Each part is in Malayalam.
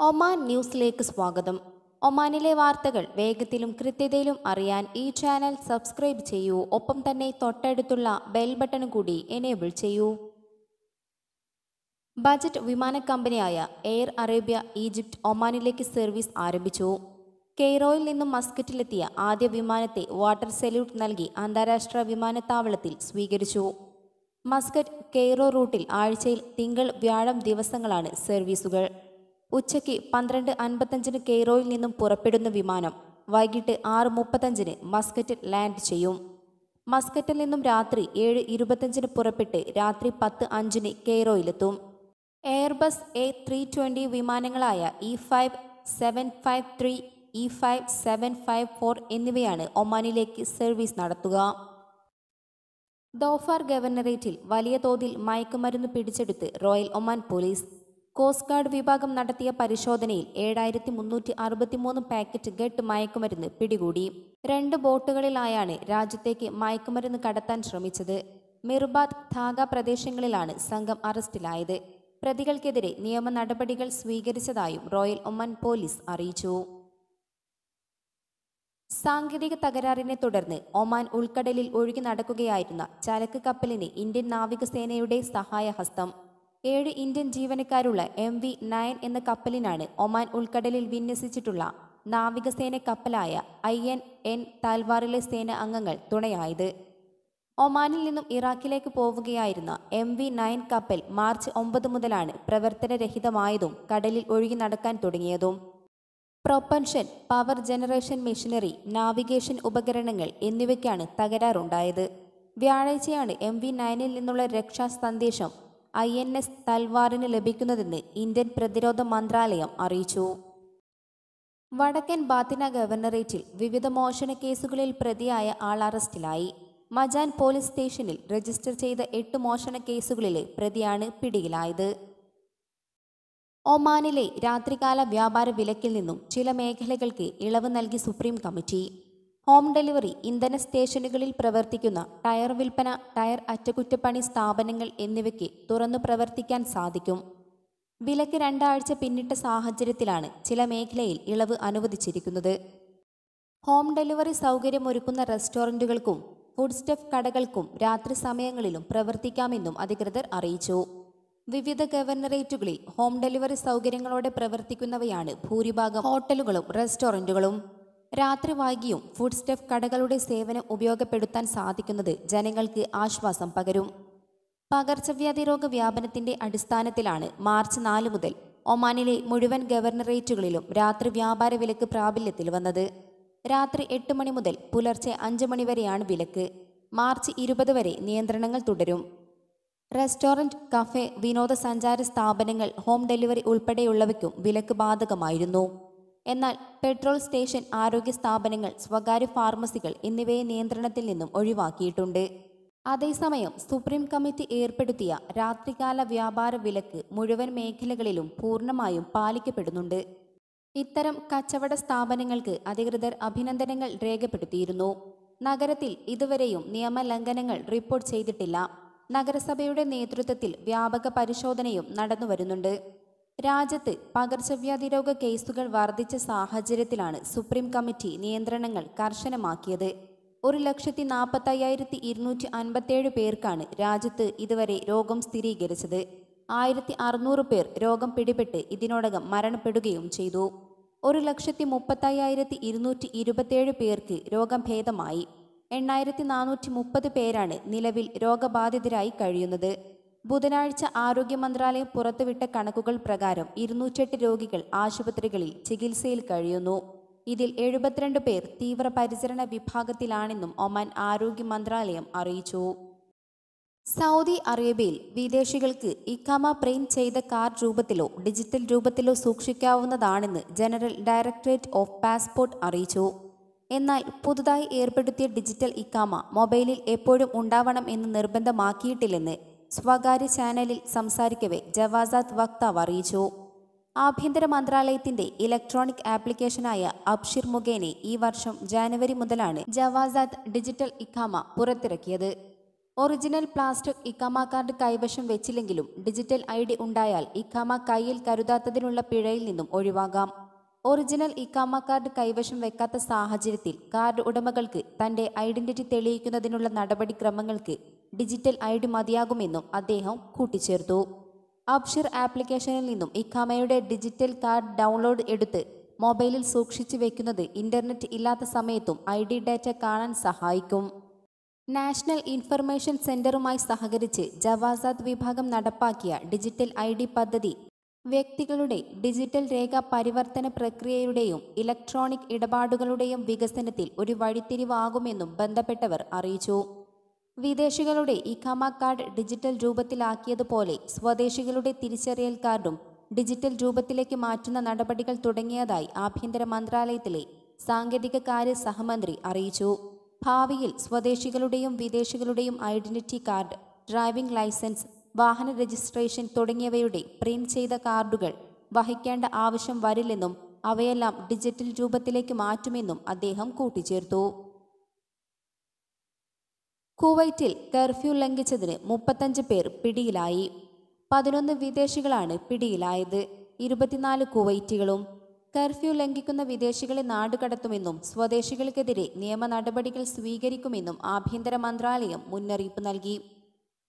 ഒമാൻ ന്യൂസിലേക്ക് സ്വാഗതം. ഒമാനിലെ വാർത്തകൾ വേഗത്തിലും കൃത്യതയിലും അറിയാൻ ഈ ചാനൽ സബ്സ്ക്രൈബ് ചെയ്യൂ. ഒപ്പം തന്നെ തൊട്ടടുത്തുള്ള ബെൽ ബട്ടൺ കൂടി എനേബിൾ ചെയ്യൂ. ബജറ്റ് വിമാന കമ്പനിയായ എയർ അറേബ്യ ഈജിപ്റ്റ് ഒമാനിലേക്ക് സർവീസ് ആരംഭിച്ചു. കെയ്റോയിൽ നിന്നും മസ്കറ്റിലെത്തിയ ആദ്യ വിമാനത്തെ വാട്ടർ സല്യൂട്ട് നൽകി അന്താരാഷ്ട്ര വിമാനത്താവളത്തിൽ സ്വീകരിച്ചു. മസ്കറ്റ് കെയ്റോ റൂട്ടിൽ ആഴ്ചയിൽ തിങ്കൾ വ്യാഴം ദിവസങ്ങളാണ് സർവീസുകൾ. ഉച്ചയ്ക്ക് പന്ത്രണ്ട് അൻപത്തഞ്ചിന് കെയ്റോയിൽ നിന്നും പുറപ്പെടുന്ന വിമാനം വൈകിട്ട് ആറ് മുപ്പത്തഞ്ചിന് മസ്കറ്റിൽ ലാൻഡ് ചെയ്യും. മസ്കറ്റിൽ നിന്നും രാത്രി ഏഴ് ഇരുപത്തഞ്ചിന് പുറപ്പെട്ട് രാത്രി പത്ത് അഞ്ചിന് കെയ്റോയിലെത്തും. Airbus A three twenty വിമാനങ്ങളായ E five seven five three E five seven five four എന്നിവയാണ് ഒമാനിലേക്ക് സർവീസ് നടത്തുക. ദോഫാർ ഗവർണറേറ്റിൽ വലിയ തോതിൽ മയക്കുമരുന്ന് പിടിച്ചെടുത്ത് Royal Oman Police Coast Guard വിഭാഗം നടത്തിയ പരിശോധനയിൽ ഏഴായിരത്തി മുന്നൂറ്റി അറുപത്തിമൂന്ന് പാക്കറ്റ് ഗട്ട് മയക്കുമരുന്ന് പിടികൂടി. രണ്ട് ബോട്ടുകളിലായാണ് രാജ്യത്തേക്ക് മയക്കുമരുന്ന് കടത്താൻ ശ്രമിച്ചത്. മിർബാദ് ധാഗ പ്രദേശങ്ങളിലാണ് സംഘം അറസ്റ്റിലായത്. പ്രതികൾക്കെതിരെ നിയമ നടപടികൾ സ്വീകരിച്ചതായും റോയൽ ഒമൻ പോലീസ് അറിയിച്ചു. സാങ്കേതിക തകരാറിനെ തുടർന്ന് ഒമാൻ ഉൾക്കടലിൽ ഒഴുകി നടക്കുകയായിരുന്ന ചരക്ക് കപ്പലിന് ഇന്ത്യൻ നാവികസേനയുടെ സഹായഹസ്തം. ഏഴ് ഇന്ത്യൻ ജീവനക്കാരുള്ള എം വി നയൻ എന്ന കപ്പലിനാണ് ഒമാൻ ഉൾക്കടലിൽ വിന്യസിച്ചിട്ടുള്ള നാവികസേന കപ്പലായ ഐ എൻ എൻ താൽവാറിലെ സേന അംഗങ്ങൾ തുണയായത്. ഒമാനിൽ നിന്നും ഇറാഖിലേക്ക് പോവുകയായിരുന്ന എം വി നയൻ കപ്പൽ മാർച്ച് ഒമ്പത് മുതലാണ് പ്രവർത്തനരഹിതമായതും കടലിൽ ഒഴുകി നടക്കാൻ തുടങ്ങിയതും. Propulsion power generation machinery navigation ഉപകരണങ്ങൾ എന്നിവയ്ക്കാണ് തകരാറുണ്ടായത്. വ്യാഴാഴ്ചയാണ് എം വി നയനിൽ നിന്നുള്ള രക്ഷാ സന്ദേശം ഐ എൻ എസ് തൽവാറിന് ലഭിക്കുന്നതെന്ന് ഇന്ത്യൻ പ്രതിരോധ മന്ത്രാലയം അറിയിച്ചു. വടക്കൻ ബാത്തിന ഗവർണറേറ്റിൽ വിവിധ മോഷണ കേസുകളിൽ പ്രതിയായ ആൾ അറസ്റ്റിലായി. മജാൻ പോലീസ് സ്റ്റേഷനിൽ രജിസ്റ്റർ ചെയ്ത എട്ട് മോഷണ കേസുകളിലെ പ്രതിയാണ് പിടിയിലായത്. ഒമാനിലെ രാത്രികാല വ്യാപാര വിലക്കിൽ നിന്നും ചില മേഖലകൾക്ക് ഇളവ് നൽകി സുപ്രീം കമ്മിറ്റി. ഹോം ഡെലിവറി ഇന്ധന സ്റ്റേഷനുകളിൽ പ്രവർത്തിക്കുന്ന ടയർ വിൽപ്പന ടയർ അറ്റകുറ്റപ്പണി സ്ഥാപനങ്ങൾ എന്നിവയ്ക്ക് തുറന്നു പ്രവർത്തിക്കാൻ സാധിക്കും. വിലക്ക് രണ്ടാഴ്ച പിന്നിട്ട സാഹചര്യത്തിലാണ് ചില മേഖലയിൽ ഇളവ് അനുവദിച്ചിരിക്കുന്നത്. ഹോം ഡെലിവറി സൗകര്യമൊരുക്കുന്ന റെസ്റ്റോറന്റുകൾക്കും ഫുഡ് സ്റ്റഫ് കടകൾക്കും രാത്രി സമയങ്ങളിലും പ്രവർത്തിക്കാമെന്നും അധികൃതർ അറിയിച്ചു. വിവിധ ഗവർണറേറ്റുകളിൽ ഹോം ഡെലിവറി സൗകര്യങ്ങളോടെ പ്രവർത്തിക്കുന്നവയാണ് ഭൂരിഭാഗം ഹോട്ടലുകളും റെസ്റ്റോറന്റുകളും രാത്രി വൈകിയും ഫുഡ് സ്റ്റഫ് കടകളുടെ സേവനം ഉപയോഗപ്പെടുത്താൻ സാധിക്കുന്നത് ജനങ്ങൾക്ക് ആശ്വാസം പകരും. പകർച്ചവ്യാധി രോഗ വ്യാപനത്തിന്റെ അടിസ്ഥാനത്തിലാണ് മാർച്ച് നാല് മുതൽ ഒമാനിലെ മുഴുവൻ ഗവർണറേറ്റുകളിലും രാത്രി വ്യാപാര വിലക്ക് പ്രാബല്യത്തിൽ വന്നത്. രാത്രി എട്ട് മണി മുതൽ പുലർച്ചെ അഞ്ച് മണി വരെയാണ് വിലക്ക്. മാർച്ച് ഇരുപത് വരെ നിയന്ത്രണങ്ങൾ തുടരും. റെസ്റ്റോറന്റ് കഫേ വിനോദസഞ്ചാര സ്ഥാപനങ്ങൾ ഹോം ഡെലിവറി ഉൾപ്പെടെയുള്ളവയ്ക്കും വിലക്ക് ബാധകമായിരുന്നു. എന്നാൽ പെട്രോൾ സ്റ്റേഷൻ ആരോഗ്യ സ്ഥാപനങ്ങൾ സ്വകാര്യ ഫാർമസികൾ എന്നിവയെ നിയന്ത്രണത്തിൽ നിന്നും ഒഴിവാക്കിയിട്ടുണ്ട്. അതേസമയം സുപ്രീം കമ്മിറ്റി ഏർപ്പെടുത്തിയ രാത്രികാല വ്യാപാര വിലക്ക് മുഴുവൻ മേഖലകളിലും പൂർണമായും പാലിക്കപ്പെടുന്നുണ്ട്. ഇത്തരം കച്ചവട സ്ഥാപനങ്ങൾക്ക് അധികൃതർ അഭിനന്ദനങ്ങൾ രേഖപ്പെടുത്തിയിരുന്നു. നഗരത്തിൽ ഇതുവരെയും നിയമലംഘനങ്ങൾ റിപ്പോർട്ട് ചെയ്തിട്ടില്ല. നഗരസഭയുടെ നേതൃത്വത്തിൽ വ്യാപക പരിശോധനയും നടന്നുവരുന്നുണ്ട്. രാജ്യത്ത് പകർച്ചവ്യാധി രോഗ കേസുകൾ വർദ്ധിച്ച സാഹചര്യത്തിലാണ് സുപ്രീം കമ്മിറ്റി നിയന്ത്രണങ്ങൾ കർശനമാക്കിയത്. ഒരു ലക്ഷത്തി നാൽപ്പത്തയ്യായിരത്തി ഇരുന്നൂറ്റി അൻപത്തേഴ് പേർക്കാണ് രാജ്യത്ത് ഇതുവരെ രോഗം സ്ഥിരീകരിച്ചത്. ആയിരത്തി അറുന്നൂറ് പേർ രോഗം പിടിപെട്ട് ഇതിനോടകം മരണപ്പെടുകയും ചെയ്തു. ഒരു ലക്ഷത്തി മുപ്പത്തയ്യായിരത്തി ഇരുന്നൂറ്റി ഇരുപത്തേഴ് പേർക്ക് രോഗം ഭേദമായി എണ്ണായിരത്തി നാനൂറ്റി മുപ്പത് പേരാണ് നിലവിൽ രോഗബാധിതരായി കഴിയുന്നത്. ബുധനാഴ്ച ആരോഗ്യ മന്ത്രാലയം പുറത്തുവിട്ട കണക്കുകൾ പ്രകാരം ഇരുന്നൂറ്റെട്ട് രോഗികൾ ആശുപത്രികളിൽ ചികിത്സയിൽ കഴിയുന്നു. ഇതിൽ എഴുപത്തിരണ്ട് പേർ തീവ്രപരിചരണ വിഭാഗത്തിലാണെന്നും ഒമാൻ ആരോഗ്യ മന്ത്രാലയം അറിയിച്ചു. സൗദി അറേബ്യയിൽ വിദേശികൾക്ക് ഇക്കാമ പ്രിന്റ് ചെയ്ത കാർഡ് രൂപത്തിലോ ഡിജിറ്റൽ രൂപത്തിലോ സൂക്ഷിക്കാവുന്നതാണെന്ന് ജനറൽ ഡയറക്ടറേറ്റ് ഓഫ് പാസ്പോർട്ട് അറിയിച്ചു. എന്നാൽ പുതുതായി ഏർപ്പെടുത്തിയ ഡിജിറ്റൽ ഇക്കാമ മൊബൈലിൽ എപ്പോഴും ഉണ്ടാവണം എന്ന് നിർബന്ധമാക്കിയിട്ടില്ലെന്ന് സ്വകാര്യ ചാനലിൽ സംസാരിക്കവേ ജവാസാദ് വക്താവ് അറിയിച്ചു. ആഭ്യന്തര മന്ത്രാലയത്തിന്റെ ഇലക്ട്രോണിക് ആപ്ലിക്കേഷനായ അബ്ഷിർ മുഖേനെ ഈ വർഷം ജാനുവരി മുതലാണ് ജവാസാദ് ഡിജിറ്റൽ ഇഖാമ പുറത്തിറക്കിയത്. ഒറിജിനൽ പ്ലാസ്റ്റിക് ഇക്കാമ കാർഡ് കൈവശം വെച്ചില്ലെങ്കിലും ഡിജിറ്റൽ ഐ ഡി ഉണ്ടായാൽ ഇക്കാമ കയ്യിൽ കരുതാത്തതിനുള്ള പിഴയിൽ നിന്നും ഒഴിവാകാം. ഒറിജിനൽ ഇക്കാമ കാർഡ് കൈവശം വെക്കാത്ത സാഹചര്യത്തിൽ കാർഡ് ഉടമകൾക്ക് തന്റെ ഐഡന്റിറ്റി തെളിയിക്കുന്നതിനുള്ള നടപടിക്രമങ്ങൾക്ക് ഡിജിറ്റൽ ഐ ഡി മതിയാകുമെന്നും അദ്ദേഹം കൂട്ടിച്ചേർത്തു. അബ്ഷിർ ആപ്ലിക്കേഷനിൽ നിന്നും ഇഖാമയുടെ ഡിജിറ്റൽ കാർഡ് ഡൗൺലോഡ് എടുത്ത് മൊബൈലിൽ സൂക്ഷിച്ചു വെക്കുന്നത് ഇന്റർനെറ്റ് ഇല്ലാത്ത സമയത്തും ഐ ഡി ഡാറ്റ കാണാൻ സഹായിക്കും. നാഷണൽ ഇൻഫർമേഷൻ സെന്ററുമായി സഹകരിച്ച് ജവാസാത്ത് വിഭാഗം നടപ്പാക്കിയ ഡിജിറ്റൽ ഐ ഡി പദ്ധതി വ്യക്തികളുടെ ഡിജിറ്റൽ രേഖ പരിവർത്തന പ്രക്രിയയുടെയും ഇലക്ട്രോണിക് ഇടപാടുകളുടെയും വികസനത്തിൽ ഒരു വഴിത്തിരിവാകുമെന്നും ബന്ധപ്പെട്ടവർ അറിയിച്ചു. വിദേശികളുടെ ഇഖാമ കാർഡ് ഡിജിറ്റൽ രൂപത്തിലാക്കിയതുപോലെ സ്വദേശികളുടെ തിരിച്ചറിയൽ കാർഡും ഡിജിറ്റൽ രൂപത്തിലേക്ക് മാറ്റുന്ന നടപടികൾ തുടങ്ങിയതായി ആഭ്യന്തര മന്ത്രാലയത്തിലെ സാങ്കേതിക കാര്യ സഹമന്ത്രി അറിയിച്ചു. ഭാവിയിൽ സ്വദേശികളുടെയും വിദേശികളുടെയും ഐഡന്റിറ്റി കാർഡ് ഡ്രൈവിംഗ് ലൈസൻസ് വാഹന രജിസ്ട്രേഷൻ തുടങ്ങിയവയുടെ പ്രിന്റ് ചെയ്ത കാർഡുകൾ വഹിക്കേണ്ട ആവശ്യം വരില്ലെന്നും അവയെല്ലാം ഡിജിറ്റൽ രൂപത്തിലേക്ക് മാറ്റുമെന്നും അദ്ദേഹം കൂട്ടിച്ചേർത്തു. കുവൈറ്റിൽ കർഫ്യൂ ലംഘിച്ചതിന് മുപ്പത്തഞ്ച് പേർ പിടിയിലായി. പതിനൊന്ന് വിദേശികളാണ് പിടിയിലായത്. ഇരുപത്തിനാല് കുവൈറ്റികളും കർഫ്യൂ ലംഘിക്കുന്ന വിദേശികളെ നാടുകടത്തുമെന്നും സ്വദേശികൾക്കെതിരെ നിയമ നടപടികൾ സ്വീകരിക്കുമെന്നും ആഭ്യന്തര മന്ത്രാലയം മുന്നറിയിപ്പ് നൽകി.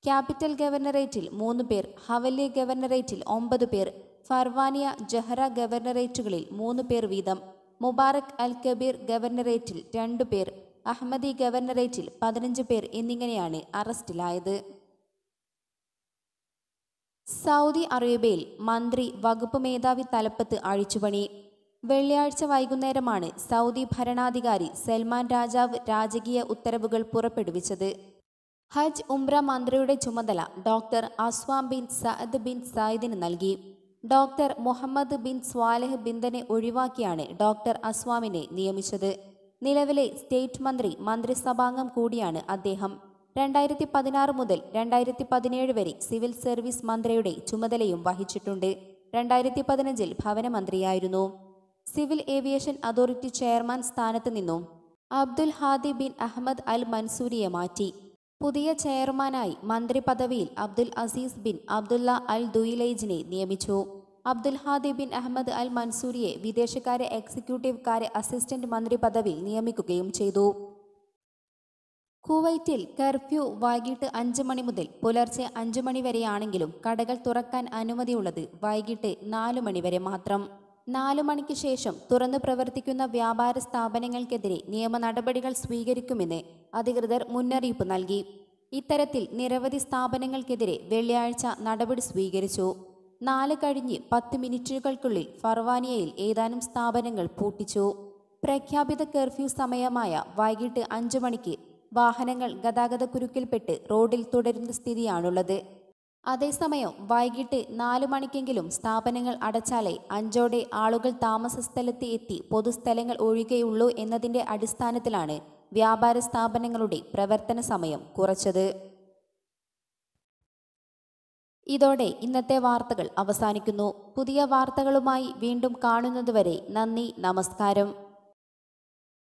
ക്യാപിറ്റൽ ഗവർണറേറ്റിൽ മൂന്ന് പേർ ഹവല്ലി ഗവർണറേറ്റിൽ ഒമ്പത് പേർ ഫർവാനിയ ജഹ്റ ഗവർണറേറ്റുകളിൽ മൂന്ന് പേർ വീതം മുബാറക് അൽ കബീർ ഗവർണറേറ്റിൽ രണ്ടു പേർ അഹമ്മദി ഗവർണറേറ്റിൽ പതിനഞ്ച് പേർ എന്നിങ്ങനെയാണ് അറസ്റ്റിലായത്. സൗദി അറേബ്യയിൽ മന്ത്രി വകുപ്പ് മേധാവി തലപ്പത്ത് അഴിച്ചുപണി. വെള്ളിയാഴ്ച വൈകുന്നേരമാണ് സൗദി ഭരണാധികാരി സൽമാൻ രാജാവ് രാജകീയ ഉത്തരവുകൾ പുറപ്പെടുവിച്ചത്. ഹജ് ഉംറ മന്ത്രിയുടെ ചുമതല doctor Aswam bin Saad bin സായിദിന് നൽകി. ഡോക്ടർ മുഹമ്മദ് ബിൻ സ്വാലഹ് ബിന്ദനെ ഒഴിവാക്കിയാണ് ഡോക്ടർ അസ്വാമിനെ നിയമിച്ചത്. നിലവിലെ സ്റ്റേറ്റ് മന്ത്രി മന്ത്രിസഭാംഗം കൂടിയാണ് അദ്ദേഹം. രണ്ടായിരത്തി പതിനാറ് മുതൽ രണ്ടായിരത്തി പതിനേഴ് വരെ സിവിൽ സർവീസ് മന്ത്രിയുടെ ചുമതലയും വഹിച്ചിട്ടുണ്ട്. രണ്ടായിരത്തി പതിനഞ്ചിൽ ഭവനമന്ത്രിയായിരുന്നു. സിവിൽ ഏവിയേഷൻ അതോറിറ്റി ചെയർമാൻ സ്ഥാനത്ത് നിന്നും Abdul Hadi bin Ahmed Al മൻസൂരിയെ മാറ്റി. പുതിയ ചെയർമാനായി മന്ത്രി പദവിയിൽ Abdul Aziz bin Abdullah Al ദുയിലൈജിനെ നിയമിച്ചു. Abdul Hadi bin Ahmed Al മൻസൂരിയെ വിദേശകാര്യ എക്സിക്യൂട്ടീവ് കാര്യ അസിസ്റ്റന്റ് മന്ത്രി പദവിയിൽ നിയമിക്കുകയും ചെയ്തു. കുവൈറ്റിൽ കർഫ്യൂ വൈകിട്ട് അഞ്ച് മണി മുതൽ പുലർച്ചെ അഞ്ച് മണി വരെയാണെങ്കിലും കടകൾ തുറക്കാൻ അനുമതിയുള്ളത് വൈകിട്ട് നാലു മണി വരെ മാത്രം. നാലു മണിക്ക് ശേഷം തുറന്നു പ്രവർത്തിക്കുന്ന വ്യാപാര സ്ഥാപനങ്ങൾക്കെതിരെ നിയമ നടപടികൾ സ്വീകരിക്കുമെന്ന് അധികൃതർ മുന്നറിയിപ്പ് നൽകി. ഇത്തരത്തിൽ നിരവധി സ്ഥാപനങ്ങൾക്കെതിരെ വെള്ളിയാഴ്ച നടപടി സ്വീകരിച്ചു. നാല് കഴിഞ്ഞ് പത്ത് മിനിറ്റുകൾക്കുള്ളിൽ ഫർവാനിയയിൽ ഏതാനും സ്ഥാപനങ്ങൾ പൂട്ടിച്ചു. പ്രഖ്യാപിത കർഫ്യൂ സമയമായ വൈകിട്ട് അഞ്ചു മണിക്ക് വാഹനങ്ങൾ ഗതാഗത ഗതാഗതക്കുരുക്കിൽപ്പെട്ട് റോഡിൽ തുടരുന്ന സ്ഥിതിയാണുള്ളത്. അതേസമയം വൈകിട്ട് നാല് മണിക്കെങ്കിലും സ്ഥാപനങ്ങൾ അടച്ചാലേ അഞ്ചോടെ ആളുകൾ താമസ സ്ഥലത്ത് എത്തി പൊതുസ്ഥലങ്ങൾ ഒഴികെയുള്ളൂ എന്നതിന്റെ അടിസ്ഥാനത്തിലാണ് വ്യാപാര സ്ഥാപനങ്ങളുടെ പ്രവർത്തന സമയം കുറച്ചത്. ഇതോടെ ഇന്നത്തെ വാർത്തകൾ അവസാനിക്കുന്നു. പുതിയ വാർത്തകളുമായി വീണ്ടും കാണുന്നതുവരെ നന്ദി നമസ്കാരം.